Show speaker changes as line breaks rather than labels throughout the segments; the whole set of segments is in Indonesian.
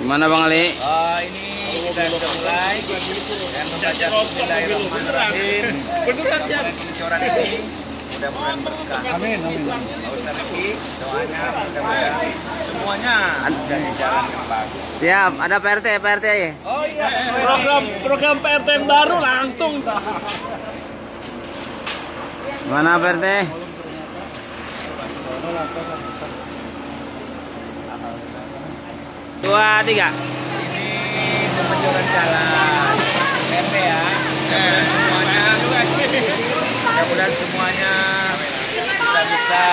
Gimana Bang Ali?
Oh, ini kita sudah mulai dan membaca Bismillahirrahmanirrahim.
Beneran ya.
Ini mudah-mudahan berkah.
Amin, amin.
Pak Ustaz Riki, doanya mudah-mudahan semuanya ada di jalan yang bagus.
Siap, ada PRT, PRT ya?
Oh iya,
Program program PRT yang baru langsung.
Gimana PRT? Dua, tiga.
ini pencoran jalan. PP ya. Mudah-mudahan semuanya mudah-mudahan semuanya sudah bisa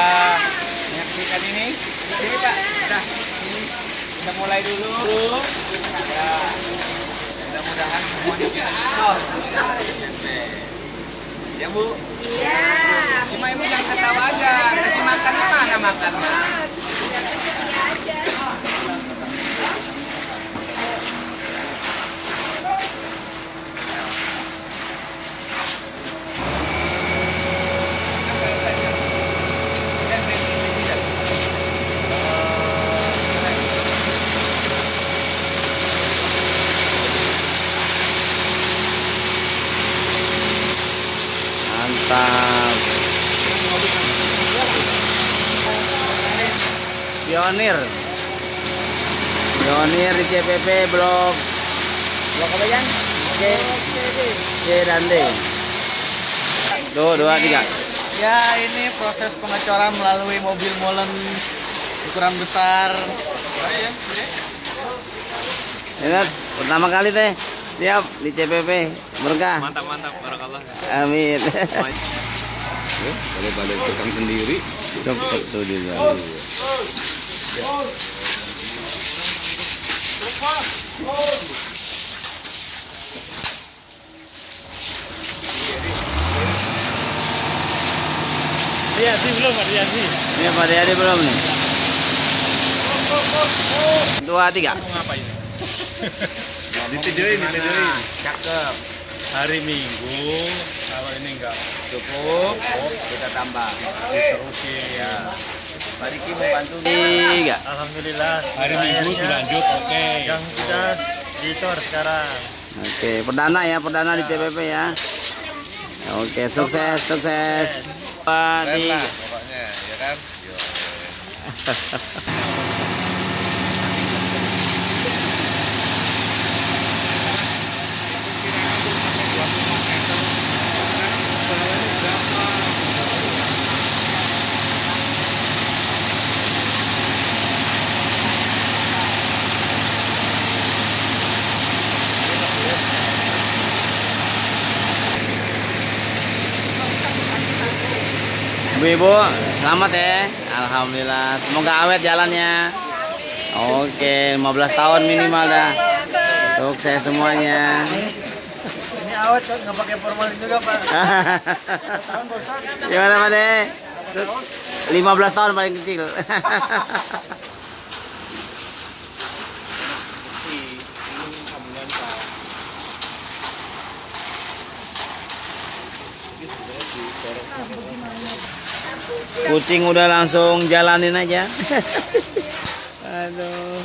menyaksikan ini. Sini Pak, sudah. Ini kita mulai dulu. Ya. Mudah-mudahan semuanya bisa. Ya Bu. Ya.
Mantap. Pionir. Pionir di CPP Blok Blok apa Jan? C C dan D. Tuh, dua, tiga.
Ya, ini proses pengecoran melalui mobil molen ukuran besar.
Lihat, pertama kali teh. Siap di CPP. Berkah.
Mantap, mantap. Barakallah.
Amin.
Kalau balik tukang sendiri,
Coba tuh dia.
Iya sih belum, iya sih.
Ini Pak Dedi belum nih? Dua, tiga.
Ngapain?
Ditidurin, ditidurin. Cakep.
Hari Minggu kalau ini enggak
Cukup, kita tambah.
diterusin ya.
Pak Riki mau bantu.
Alhamdulillah. Hari Minggu dilanjut, oke. Yang sudah dicor sekarang.
Oke, perdana ya, perdana di CPP ya. Oke, sukses, sukses. Tiga.
pokoknya, ya kan?
Ibu-ibu, selamat ya. Alhamdulillah. Semoga awet jalannya. Oke, 15 tahun minimal dah. Sukses semuanya.
Ini awet kok nggak pakai formalin juga pak.
Gimana Pak De? 15 tahun paling kecil. Kucing udah langsung jalanin aja. Aduh.